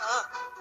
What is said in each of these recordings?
Huh?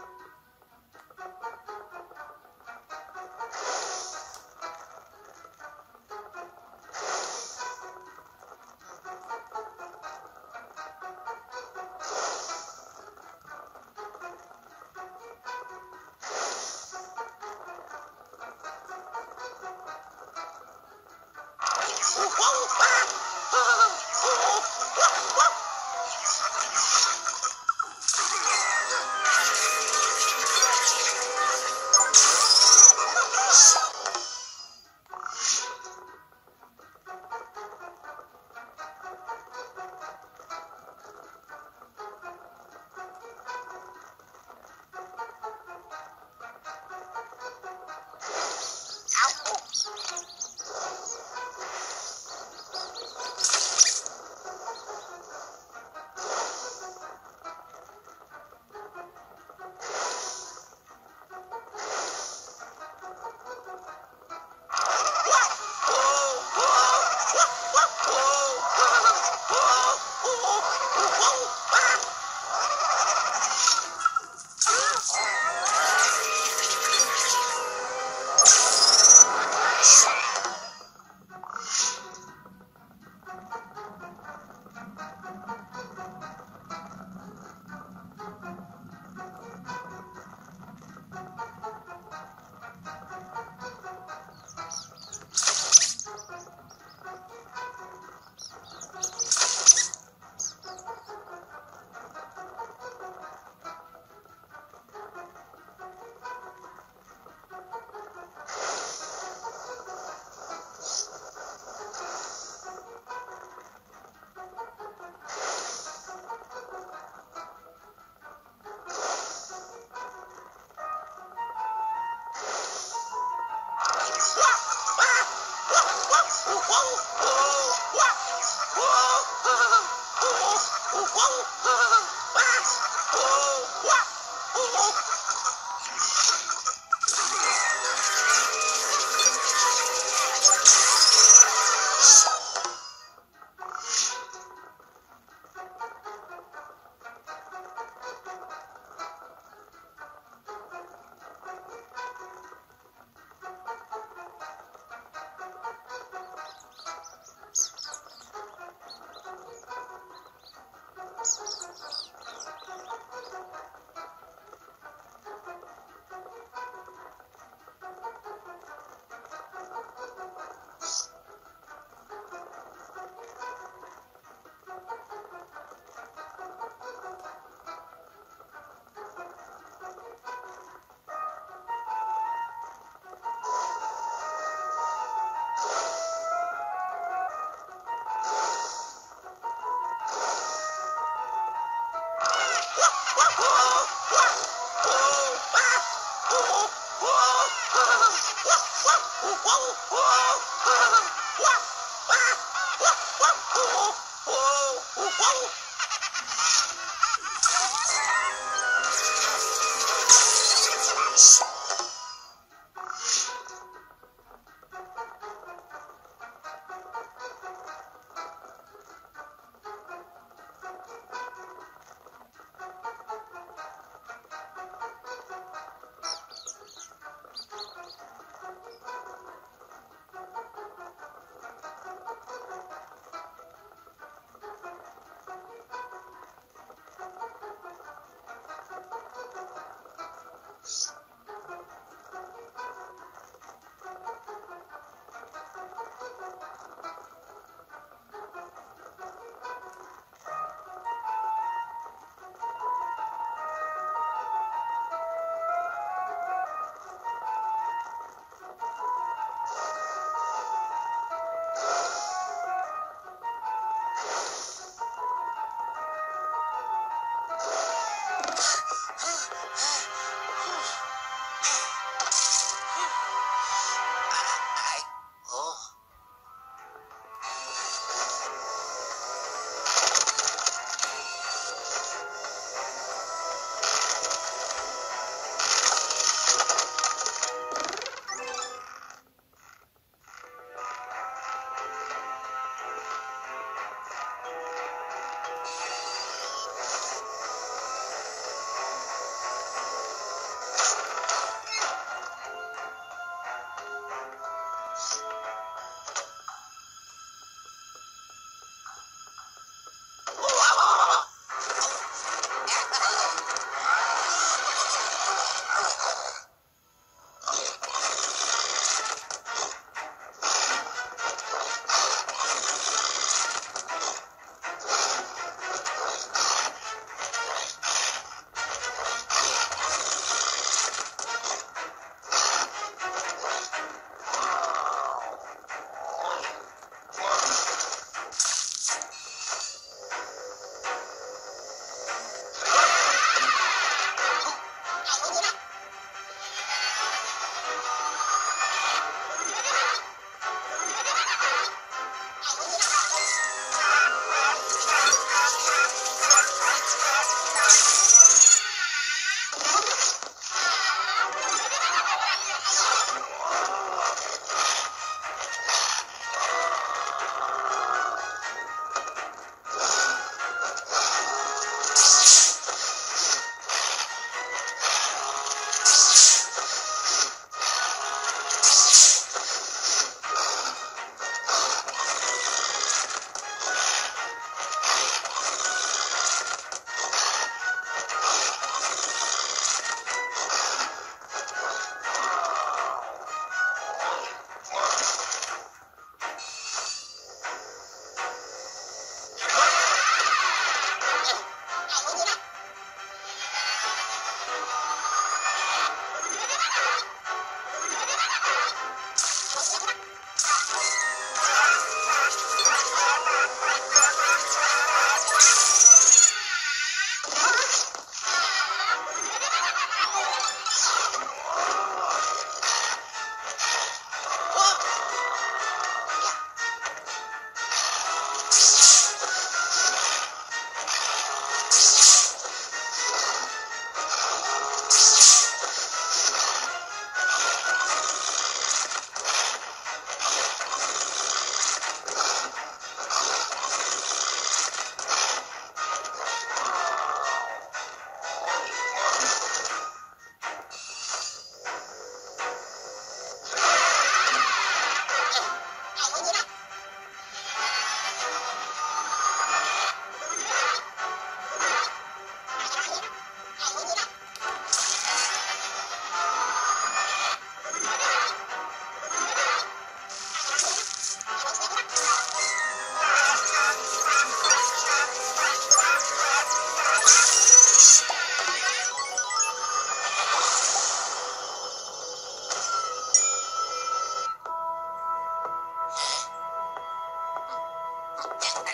Oh!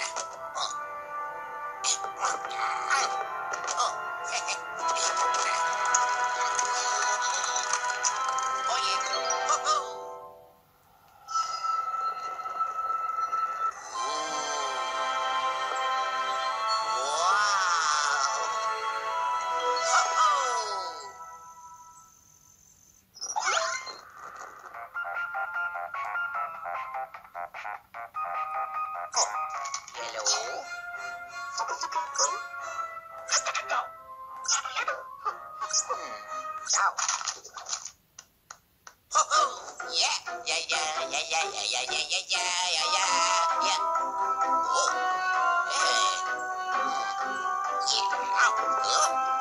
Oh, yeah yeah yeah yeah yeah yeah yeah yeah yeah yeah yeah Ồ. Ê. Yeah. Ủa.